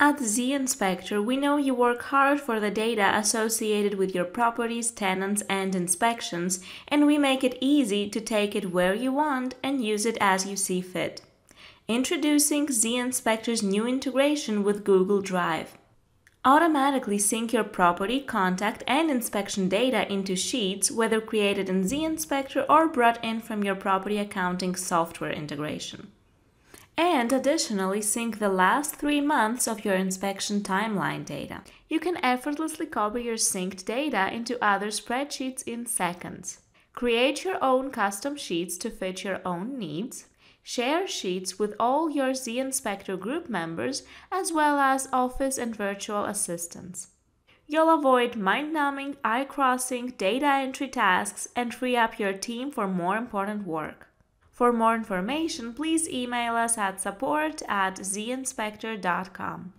At zInspector, we know you work hard for the data associated with your properties, tenants, and inspections, and we make it easy to take it where you want and use it as you see fit. Introducing zInspector's new integration with Google Drive. Automatically sync your property, contact, and inspection data into sheets, whether created in zInspector or brought in from your property accounting software integration and additionally sync the last three months of your inspection timeline data. You can effortlessly copy your synced data into other spreadsheets in seconds. Create your own custom sheets to fit your own needs. Share sheets with all your zInspector group members as well as office and virtual assistants. You'll avoid mind numbing, eye crossing, data entry tasks, and free up your team for more important work. For more information, please email us at support at zinspector.com.